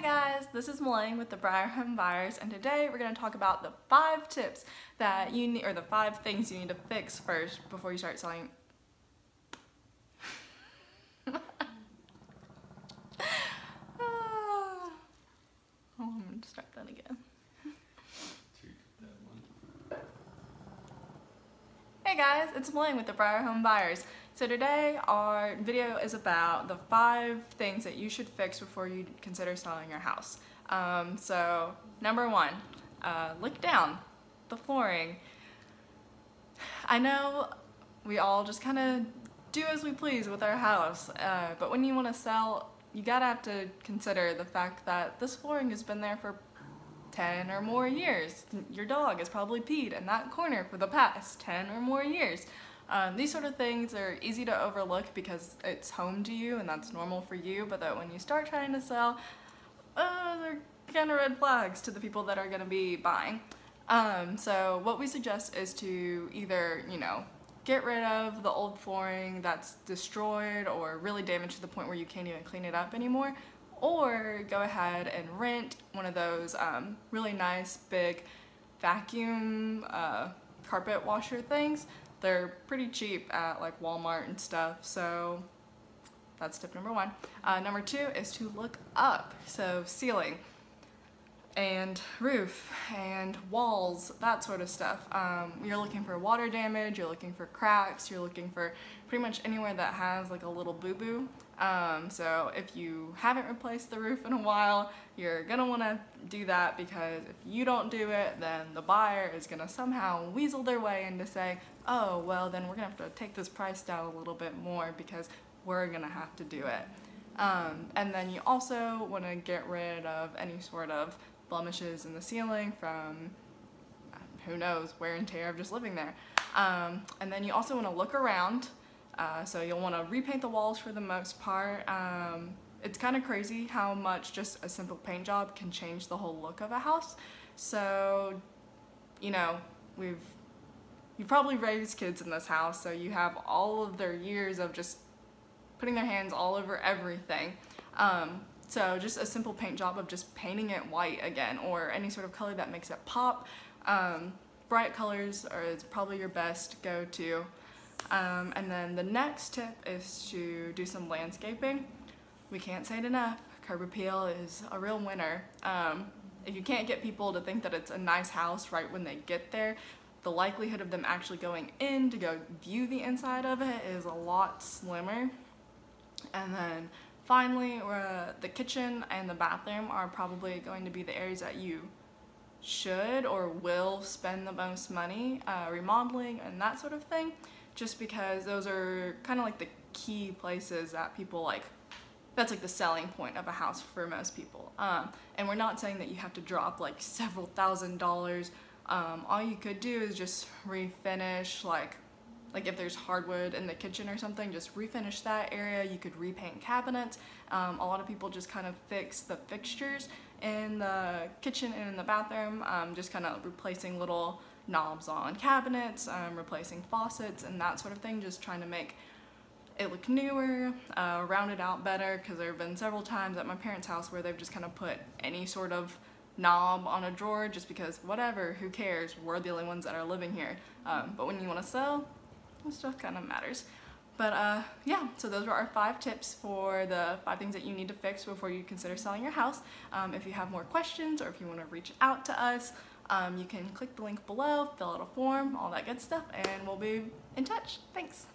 Hi guys, this is Melanie with the Breyer Home Buyers and today we're going to talk about the five tips that you need, or the five things you need to fix first before you start selling. Ah. oh, I'm going to start that again. Hey guys, it's Blaine with the Breyer Home Buyers. So today our video is about the five things that you should fix before you consider selling your house. Um, so number one, uh, look down the flooring. I know we all just kind of do as we please with our house, uh, but when you want to sell, you gotta have to consider the fact that this flooring has been there for 10 or more years. Your dog has probably peed in that corner for the past 10 or more years. Um, these sort of things are easy to overlook because it's home to you and that's normal for you, but that when you start trying to sell, uh, they're kind of red flags to the people that are going to be buying. Um, so what we suggest is to either, you know, get rid of the old flooring that's destroyed or really damaged to the point where you can't even clean it up anymore, or go ahead and rent one of those um, really nice big vacuum uh, carpet washer things they're pretty cheap at like Walmart and stuff, so that's tip number one. Uh, number two is to look up, so ceiling and roof and walls, that sort of stuff. Um, you're looking for water damage, you're looking for cracks, you're looking for pretty much anywhere that has like a little boo-boo. Um, so if you haven't replaced the roof in a while, you're gonna wanna do that because if you don't do it, then the buyer is gonna somehow weasel their way into saying, oh, well then we're gonna have to take this price down a little bit more because we're gonna have to do it. Um, and then you also wanna get rid of any sort of blemishes in the ceiling from who knows, wear and tear of just living there. Um, and then you also want to look around. Uh, so you'll want to repaint the walls for the most part. Um, it's kind of crazy how much just a simple paint job can change the whole look of a house. So, you know, we've you probably raised kids in this house, so you have all of their years of just putting their hands all over everything. Um, so just a simple paint job of just painting it white again or any sort of color that makes it pop. Um, bright colors are probably your best go-to. Um, and then the next tip is to do some landscaping. We can't say it enough, curb appeal is a real winner. Um, if you can't get people to think that it's a nice house right when they get there, the likelihood of them actually going in to go view the inside of it is a lot slimmer. And then Finally, uh, the kitchen and the bathroom are probably going to be the areas that you should or will spend the most money uh, remodeling and that sort of thing just because those are kind of like the key places that people like that's like the selling point of a house for most people. Um, and we're not saying that you have to drop like several thousand dollars. Um, all you could do is just refinish like like if there's hardwood in the kitchen or something, just refinish that area. You could repaint cabinets. Um, a lot of people just kind of fix the fixtures in the kitchen and in the bathroom, um, just kind of replacing little knobs on cabinets, um, replacing faucets and that sort of thing, just trying to make it look newer, uh, round it out better, because there have been several times at my parents' house where they've just kind of put any sort of knob on a drawer just because whatever, who cares, we're the only ones that are living here. Um, but when you want to sell, stuff kind of matters. But uh, yeah, so those were our five tips for the five things that you need to fix before you consider selling your house. Um, if you have more questions or if you want to reach out to us, um, you can click the link below, fill out a form, all that good stuff, and we'll be in touch. Thanks.